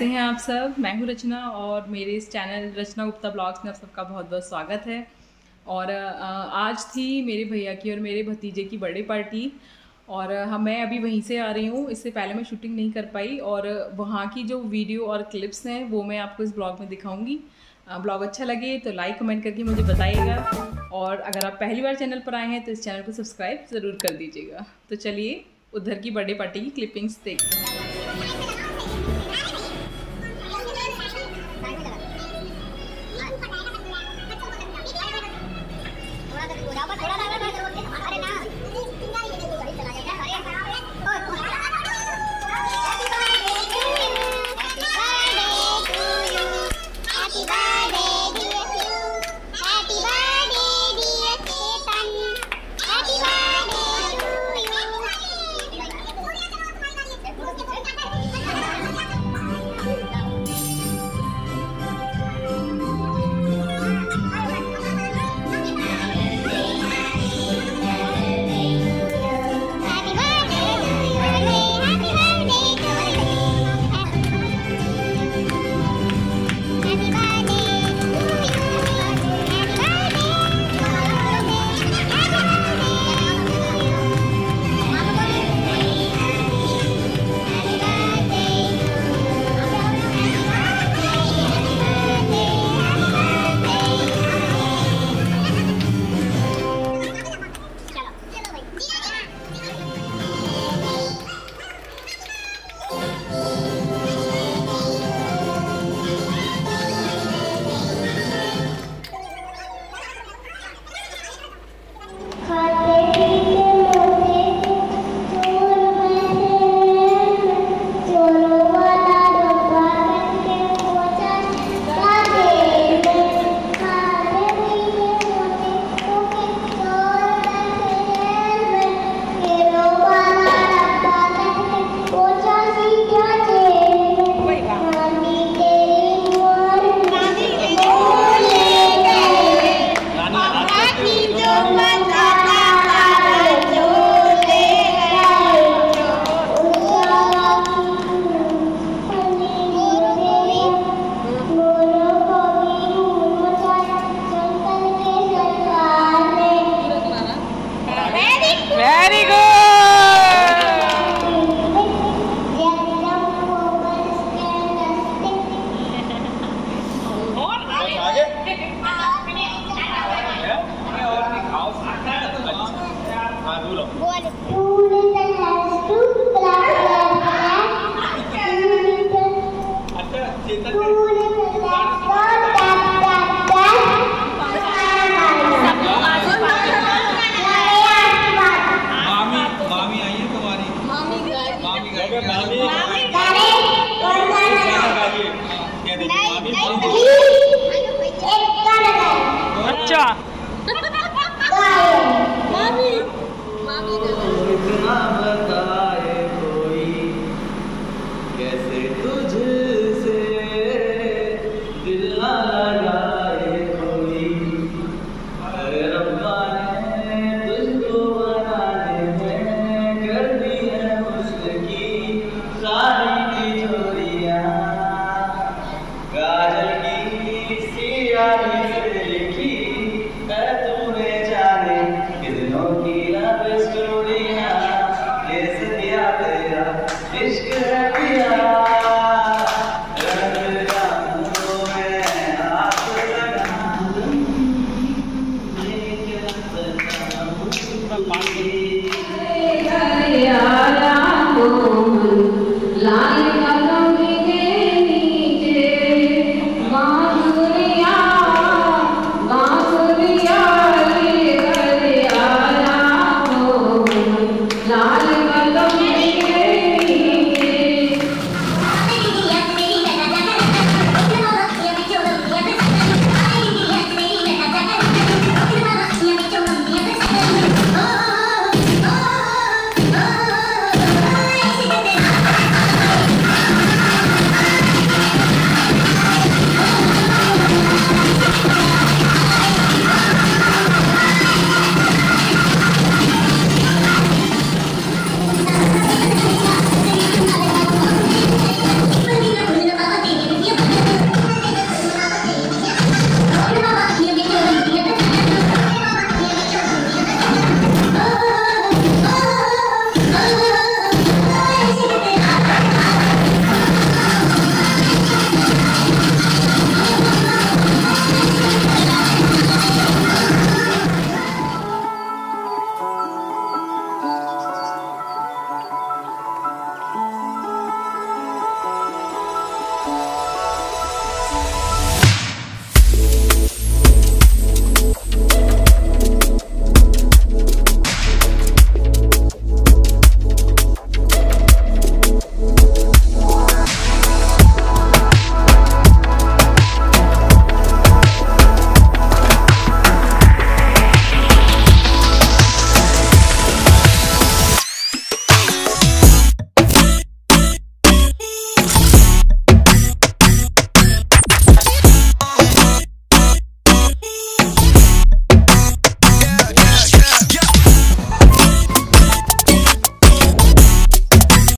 कैसे हैं आप सब? मैं हूँ रचना और मेरे इस चैनल रचना गुप्ता ब्लॉग्स में आप सबका बहुत बहुत स्वागत है। और आज थी मेरे भैया की और मेरे भतीजे की बर्थडे पार्टी और हम मैं अभी वहीं से आ रही हूँ। इससे पहले मैं शूटिंग नहीं कर पाई और वहाँ की जो वीडियो और क्लिप्स हैं वो मैं आपको इस ब्लॉग में दिखाऊँगी। ब्लॉग अच्छा लगे तो लाइक, कमेंट करके मुझे बताइएगा। और अगर आप पहली बार चैनल पर आए हैं तो इस चैनल को सब्सक्राइब ज़रूर कर दीजिएगा। तो चलिए उधर की बर्थडे पार्टी की क्लिपिंग्स देखते हैं।